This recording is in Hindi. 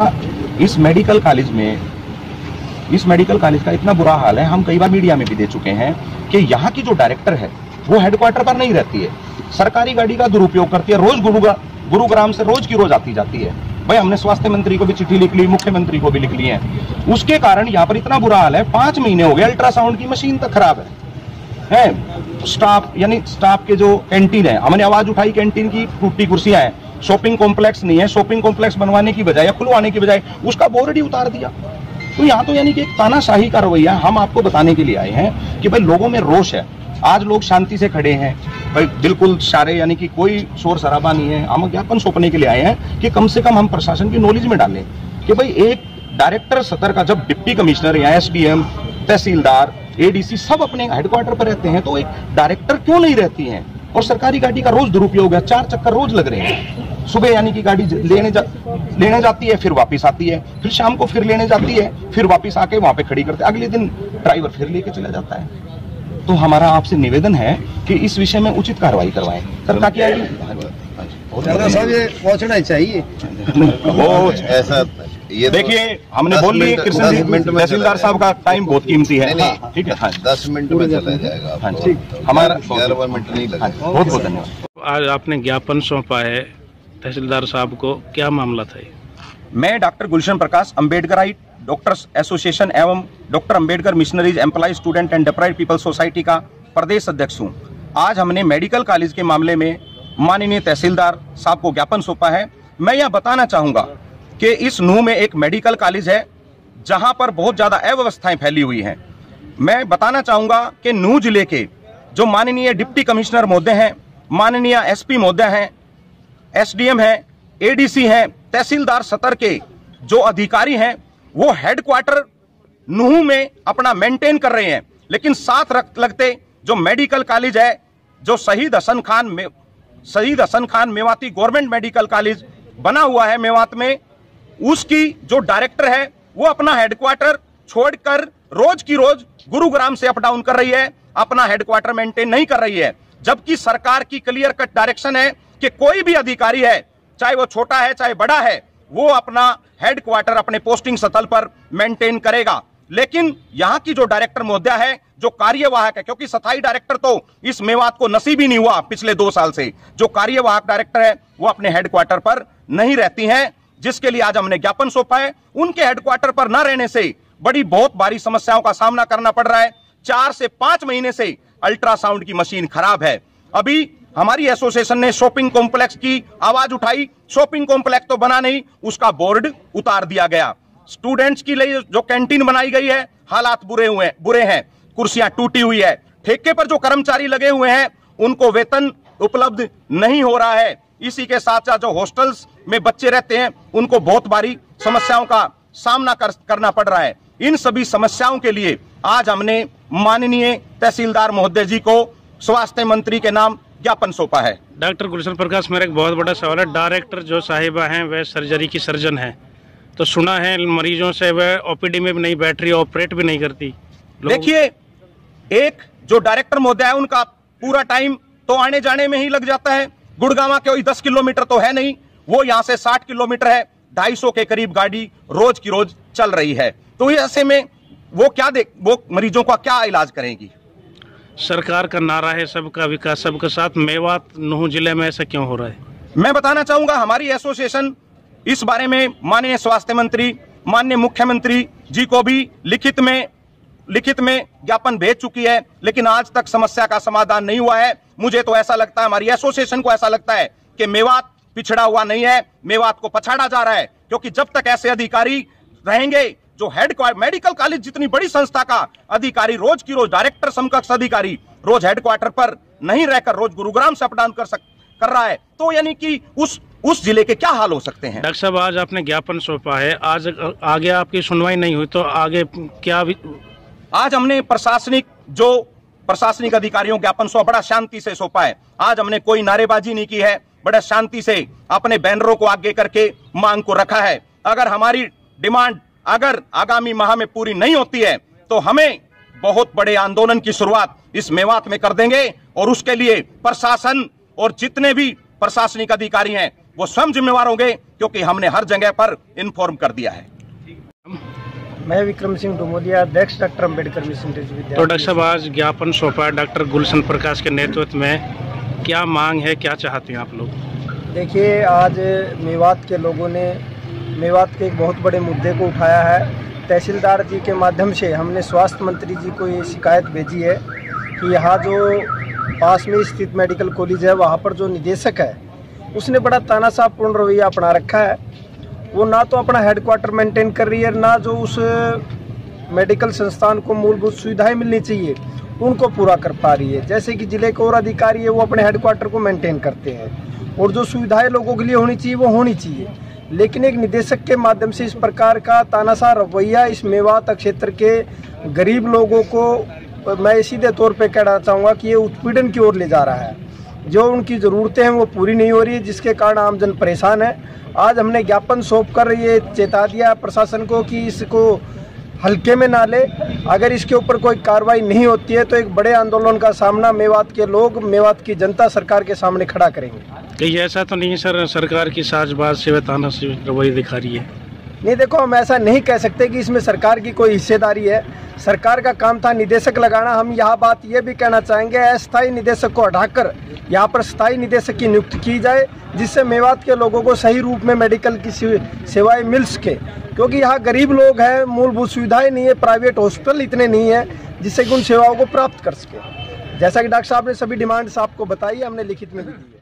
इस मेडिकल कॉलेज में, इस मेडिकल कॉलेज का इतना बुरा हाल है, हम कई बार मीडिया में भी दे चुके हैं कि यहाँ की जो डायरेक्टर है, वो हेडक्वार्टर पर नहीं रहती है। सरकारी गाड़ी का दुरुपयोग करती है, रोज गुरुग्राम से रोज की रोज आती जाती है। भाई, हमने स्वास्थ्य मंत्री को भी चिट्ठी लिख ली, मुख्यमंत्री को भी लिख ली है। उसके कारण यहाँ पर इतना बुरा हाल है, पाँच महीने हो गए अल्ट्रासाउंड की मशीन तक खराब है। है? स्टाफ यानी स्टाफ के जो कैंटीन है, हमने आवाज़ उठाई कैंटीन की टूटी कुर्सियाँ हैं। शॉपिंग कॉम्प्लेक्स नहीं है, शॉपिंग कॉम्प्लेक्स बनवाने की बजाय खुलवाने की बजाय उसका बोर्ड ही उतार दिया। तो यहाँ तो यानी कि एक तानाशाही का रवैया हम आपको बताने के लिए आए हैं कि भाई लोगों में रोष है। आज लोग शांति से खड़े हैं। भाई बिल्कुल सारे यानी कि कोई शोर शराबा नहीं है। हम ज्ञापन सौंपने के लिए आए हैं कि कम से कम हम प्रशासन की नॉलेज में डालें कि भाई एक डायरेक्टर सतर का जब डिप्टी कमिश्नर या एसडीएम, तहसीलदार, एडीसी सब अपने हेडक्वार्टर पर रहते हैं तो एक डायरेक्टर क्यों नहीं रहती है? और सरकारी गाड़ी का रोज दुरुपयोग है, चार चक्कर रोज लग रहे हैं। सुबह यानी कि गाड़ी लेने जा, लेने जाती है फिर वापस आती है। फिर शाम को फिर लेने जाती है फिर वापस आके वहाँ पे खड़ी करते अगले दिन ड्राइवर फिर लेके चला जाता है। तो हमारा आपसे निवेदन है कि इस विषय में उचित कार्रवाई करवाएँ। सर ताकि साहब ये पहुँचना चाहिए। वो ऐसा ये तो देखिए हमने बोल ली कृष्ण मिनट में तहसीलदार साहब का टाइम बहुत कीमती है। नहीं ठीक है। हाँ दस मिनट में चला जाएगा। हाँ। हमारा मिनट नहीं हाँ, लगेगा बहुत बहुत धन्यवाद। आज आपने ज्ञापन सौंपा है। तहसीलदार साहब को क्या मामला था मैं doctor Gulshan Prakash Ambedkar Ambedkarite doctors association एवं doctor Ambedkar missionaries employ student and deprived people society का प्रदेश अध्यक्ष हूँ। आज हमने मेडिकल कॉलेज के मामले में माननीय तहसीलदार साहब को ज्ञापन सौंपा है। मैं यह बताना चाहूँगा कि इस नूह में एक मेडिकल कॉलेज है, जहाँ पर बहुत ज़्यादा अव्यवस्थाएँ फैली हुई हैं। मैं बताना चाहूँगा कि नूह ज़िले के जो माननीय डिप्टी कमिश्नर महोदय हैं, माननीय एसपी महोदय हैं एसडीएम है, एडीसी है, तहसीलदार सतर के जो अधिकारी हैं, वो हेडक्वार्टर नूह में अपना मेंटेन कर रहे हैं। लेकिन साथ रख, लगते जो मेडिकल कॉलेज है, जो शहीद हसन खान में, Shaheed Hasan Khan Mewati government medical college बना हुआ है मेवात में, उसकी जो डायरेक्टर है, वो अपना हेडक्वार्टर छोड़कर रोज की रोज गुरुग्राम से अप डाउन कर रही है, अपना हेडक्वार्टर मेंटेन नहीं कर रही है। जबकि सरकार की क्लियर कट डायरेक्शन है कि कोई भी अधिकारी है, चाहे वो छोटा है, चाहे बड़ा है, वो अपना हेडक्वार्टर अपने पोस्टिंग स्थल पर मेंटेन करेगा। लेकिन यहाँ की जो डायरेक्टर महोदया है, जो कार्यवाहक है, क्योंकि स्थायी डायरेक्टर तो इस मेवात को नसीब ही नहीं हुआ पिछले दो साल से, जो कार्यवाहक डायरेक्टर है, वो अपने हेडक्वार्टर पर नहीं रहती हैं, जिसके लिए आज हमने ज्ञापन सौंपा है। उनके हेडक्वार्टर पर न रहने से बड़ी बहुत भारी समस्याओं का सामना करना पड़ रहा है। चार से पाँच महीने से अल्ट्रासाउंड की मशीन खराब है। अभी हमारी एसोसिएशन ने शॉपिंग कॉम्प्लेक्स की आवाज़ उठाई। शॉपिंग कॉम्प्लेक्स तो बना नहीं उसका बोर्ड उतार दिया गया। स्टूडेंट्स के लिए जो कैंटीन बनाई गई है हालात बुरे हुए बुरे हैं। कुर्सियाँ टूटी हुई है। ठेके पर जो कर्मचारी लगे हुए हैं उनको वेतन उपलब्ध नहीं हो रहा है। इसी के साथ साथ जो हॉस्टल्स में बच्चे रहते हैं उनको बहुत भारी समस्याओं का सामना कर, करना पड़ रहा है। इन सभी समस्याओं के लिए आज हमने माननीय तहसीलदार महोदय जी को स्वास्थ्य मंत्री के नाम ज्ञापन सौंपा है। डॉक्टर गुलशन प्रकाश मेरा एक बहुत बड़ा सवाल है। डायरेक्टर जो साहिबा हैं वह सर्जरी की सर्जन है। तो सुना है मरीजों से वह ओपीडी में भी नहीं बैठ रही ऑपरेट भी नहीं करती। देखिए एक जो डायरेक्टर महोदय है उनका पूरा टाइम तो आने जाने में ही लग जाता है। गुड़गावा के दस किलोमीटर तो है नहीं वो यहाँ से साठ किलोमीटर है। ढाई के करीब गाड़ी रोज की रोज चल रही है। तो ऐसे में वो क्या देख वो मरीजों का क्या इलाज करेंगी? सरकार का नारा है, सबका विकास, सबके साथ मेवात नूह ज़िले में ऐसा क्यों हो रहा है? मैं बताना चाहूँगा, हमारी एसोसिएशन इस बारे में माननीय स्वास्थ्य मंत्री, माननीय मुख्यमंत्री जी को भी लिखित में लिखित में ज्ञापन भेज चुकी है, लेकिन आज तक समस्या का समाधान नहीं हुआ है। मुझे तो ऐसा लगता है, हमारी एसोसिएशन को ऐसा लगता है कि मेवात पिछड़ा हुआ नहीं है, मेवात को पछाड़ा जा रहा है, क्योंकि जब तक ऐसे अधिकारी रहेंगे जो हेड मेडिकल कॉलेज जितनी बड़ी संस्था का अधिकारी रोज की रोज डायरेक्टर समकक्ष अधिकारी रोज हेडक्वार्टर पर नहीं रहकर रोज गुरुग्राम से अप डाउन कर सक कर रहा है। तो यानी कि उस उस ज़िले के क्या हाल हो सकते हैं? डॉक्टर साहब आज आपने ज्ञापन सौंपा है। आज आगे आपकी सुनवाई नहीं हुई तो आगे क्या वि- आज हमने प्रशासनिक जो प्रशासनिक अधिकारियों ज्ञापन सौंपा बड़ा शांति से सौंपा है। आज हमने कोई नारेबाजी नहीं की है। बड़ा शांति से अपने बैनरों को आगे करके मांग को रखा है। अगर हमारी डिमांड अगर आगामी माह में पूरी नहीं होती है तो हमें बहुत बड़े आंदोलन की शुरुआत इस मेवात में कर देंगे और उसके लिए प्रशासन और जितने भी प्रशासनिक अधिकारी हैं वो स्वयं जिम्मेवार होंगे क्योंकि हमने हर जगह पर इन्फॉर्म कर दिया है। मैं विक्रम सिंह डुमोलिया अध्यक्ष डॉक्टर अंबेडकर मिशनरी तो डॉक्टर साहब आज ज्ञापन सौंपा डॉक्टर गुलशन प्रकाश के नेतृत्व में। क्या मांग है क्या चाहते हैं आप लोग? देखिए आज मेवात के लोगों ने मेवात के एक बहुत बड़े मुद्दे को उठाया है। तहसीलदार जी के माध्यम से हमने स्वास्थ्य मंत्री जी को ये शिकायत भेजी है कि यहाँ जो पास में स्थित मेडिकल कॉलेज है, वहाँ पर जो निदेशक है, उसने बड़ा तानाशाहपूर्ण रवैया अपना रखा है। वो ना तो अपना हेडक्वार्टर मेंटेन कर रही है, ना जो उस मेडिकल संस्थान को मूलभूत सुविधाएँ मिलनी चाहिए, उनको पूरा कर पा रही है। जैसे कि ज़िले के और अधिकारी है, वो अपने हेडक्वार्टर को मेंटेन करते हैं। और जो सुविधाएँ लोगों के लिए होनी चाहिए, वो होनी चाहिए। लेकिन एक निदेशक के माध्यम से इस प्रकार का तानाशाह रवैया इस मेवात क्षेत्र के गरीब लोगों को, मैं सीधे तौर पे कहना चाहूँगा कि ये उत्पीड़न की ओर ले जा रहा है। जो उनकी ज़रूरतें हैं वो पूरी नहीं हो रही है जिसके कारण आमजन परेशान है। आज हमने ज्ञापन सौंप कर ये चेता दिया प्रशासन को कि इसको हल्के में ना ले। अगर इसके ऊपर कोई कार्रवाई नहीं होती है तो एक बड़े आंदोलन का सामना मेवात के लोग, मेवात की जनता सरकार के सामने खड़ा करेंगे। कहीं ऐसा तो नहीं सर, सरकार की साजबाज से वे ताना से रवैया दिखा रही है। नहीं, देखो, हम ऐसा नहीं कह सकते कि इसमें सरकार की कोई हिस्सेदारी है। सरकार का काम था निदेशक लगाना। हम यह बात ये भी कहना चाहेंगे, अस्थायी निदेशक को हटाकर यहाँ पर स्थायी निदेशक की नियुक्ति की जाए, जिससे मेवात के लोगों को सही रूप में मेडिकल की सेवाएँ मिल सके। क्योंकि यहाँ गरीब लोग हैं, मूलभूत सुविधाएँ नहीं है, प्राइवेट हॉस्पिटल इतने नहीं है, जिससे कि उन सेवाओं को प्राप्त कर सके। जैसा कि डॉक्टर साहब ने सभी डिमांड्स आपको बताई, हमने लिखित में भी दी है।